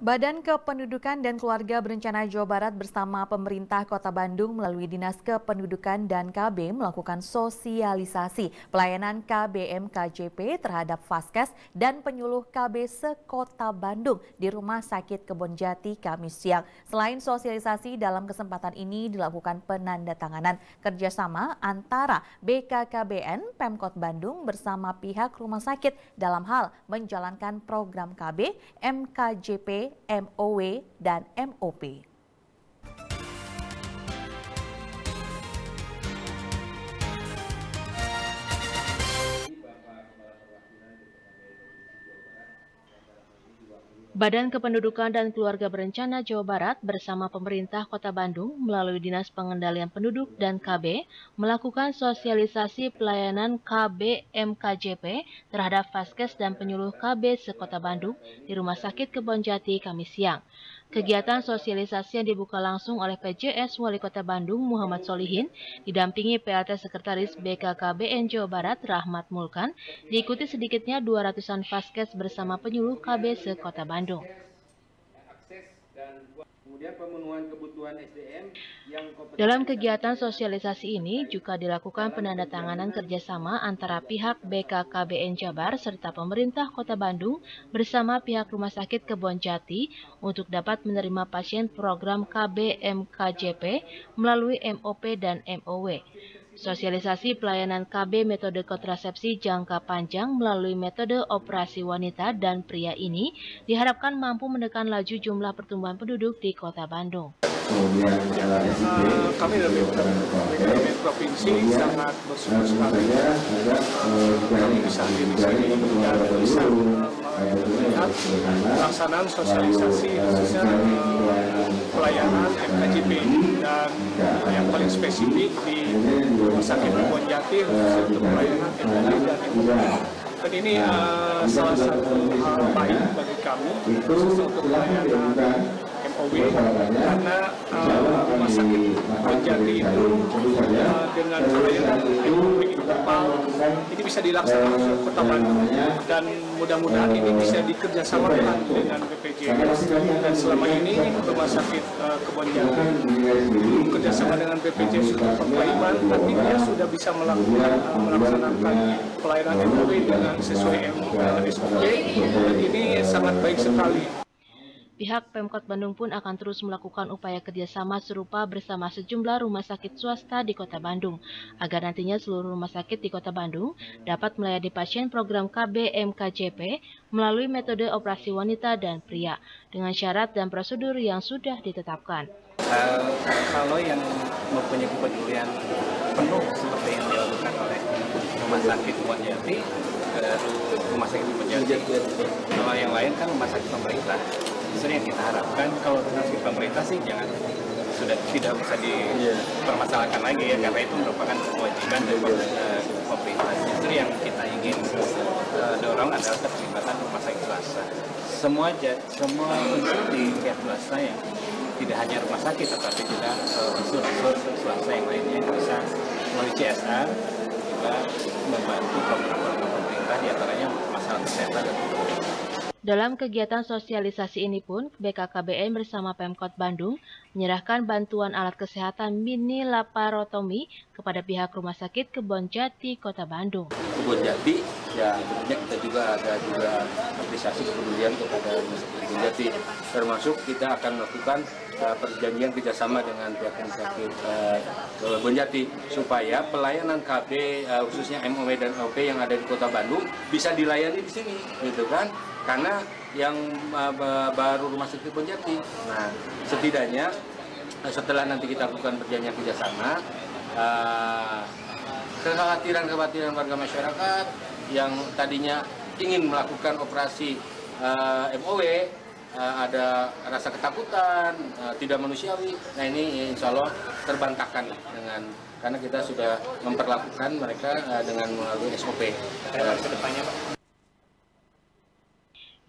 Badan Kependudukan dan Keluarga Berencana Jawa Barat bersama pemerintah Kota Bandung melalui Dinas Kependudukan dan KB melakukan sosialisasi pelayanan KBM KJP terhadap Faskes dan penyuluh KB sekota Bandung di Rumah Sakit Kebon Jati Kamis siang. Selain sosialisasi, dalam kesempatan ini dilakukan penandatanganan kerjasama antara BKKBN Pemkot Bandung bersama pihak rumah sakit dalam hal menjalankan program KB MKJP MOW, dan MOP. Badan Kependudukan dan Keluarga Berencana Jawa Barat bersama pemerintah Kota Bandung melalui Dinas Pengendalian Penduduk dan KB melakukan sosialisasi pelayanan KB MKJP terhadap Faskes dan penyuluh KB sekota Bandung di Rumah Sakit Kebonjati Kamis siang. Kegiatan sosialisasi yang dibuka langsung oleh PJS Wali Kota Bandung Muhammad Solihin didampingi PLT Sekretaris BKKBN Jawa Barat Rahmat Mulkan diikuti sedikitnya 200-an Faskes bersama penyuluh KB se-Kota Bandung. Kemudian pemenuhan kebutuhan SDM yang Dalam kegiatan sosialisasi ini juga dilakukan penandatanganan kerjasama antara pihak BKKBN Jabar serta pemerintah Kota Bandung bersama pihak Rumah Sakit Kebon Jati untuk dapat menerima pasien program KBMKJP melalui MOP dan MOW. Sosialisasi pelayanan KB metode kontrasepsi jangka panjang melalui metode operasi wanita dan pria ini diharapkan mampu menekan laju jumlah pertumbuhan penduduk di kota Bandung. Kemudian kami dari BKM Provinsi sangat bersyukur sekali kami bisa hadir di sini dan bisa melihat pelaksanaan sosialisasi khususnya pelayanan MKJP dan yang paling spesifik di Rumah Sakit Kebon Jati khususnya untuk pelayanan MKJ dan MKJ. Dan ini uh, salah satu hal baik bagi kami khususnya untuk pelayanan MOW karena uh, rumah sakit Konjati itu uh, dengan pelayanan MOW Interpal ini bisa dilaksanakan di Kota Bandung dan mudah-mudahan ini bisa dikerjasamakan dengan BPJS dan selama ini rumah sakit uh, Kebonjati belum kerjasama dengan BPJS sudah Pemkaiman tapi dia sudah bisa melakukan uh, melaksanakan pelayanan MOW dengan sesuai SOP dan ini sangat baik sekali. Pihak Pemkot Bandung pun akan terus melakukan upaya kerjasama serupa bersama sejumlah rumah sakit swasta di Kota Bandung, agar nantinya seluruh rumah sakit di Kota Bandung dapat melayani pasien program KB MKJP melalui metode operasi wanita dan pria, dengan syarat dan prosedur yang sudah ditetapkan. Uh, kalau yang mempunyai kepedulian penuh seperti yang dilakukan oleh rumah sakit Jati, uh, rumah sakit Jati, kalau yang lain kan rumah sakit pemerintah justru yang kita harapkan kalau transfer pemerintah sih jangan sudah tidak bisa dipermasalahkan lagi ya karena itu merupakan kewajiban dari uh, pemerintah. Justru yang kita ingin uh, dorong adalah keterlibatan rumah sakit swasta. Semua semua unsur di pihak swasta yang tidak hanya rumah sakit tetapi juga unsur-unsur swasta yang lainnya yang bisa melalui CSR juga membantu program-program pemerintah di antaranya masalah kesehatan dan dalam kegiatan sosialisasi ini pun, BKKBN bersama Pemkot Bandung menyerahkan bantuan alat kesehatan mini laparotomi kepada pihak Rumah Sakit Kebon Jati, Kota Bandung. Kebon Jati, ya tentunya kita juga ada juga apresiasi kepedulian kepada Kebon Jati. Termasuk kita akan melakukan uh, perjanjian kerjasama dengan pihak Rumah Sakit uh, Kebon Jati supaya pelayanan KB uh, khususnya MOW dan OP yang ada di Kota Bandung bisa dilayani di sini, gitu kan? karena yang uh, baru rumah sakit Bonjati. Nah, setidaknya uh, setelah nanti kita lakukan perjanjian kerjasama, uh, kekhawatiran-kekhawatiran warga masyarakat yang tadinya ingin melakukan operasi uh, MOW uh, ada rasa ketakutan, uh, tidak manusiawi. Nah ini insya Allah terbantahkan dengan karena kita sudah memperlakukan mereka uh, dengan melalui SOP. Ke depannya Pak.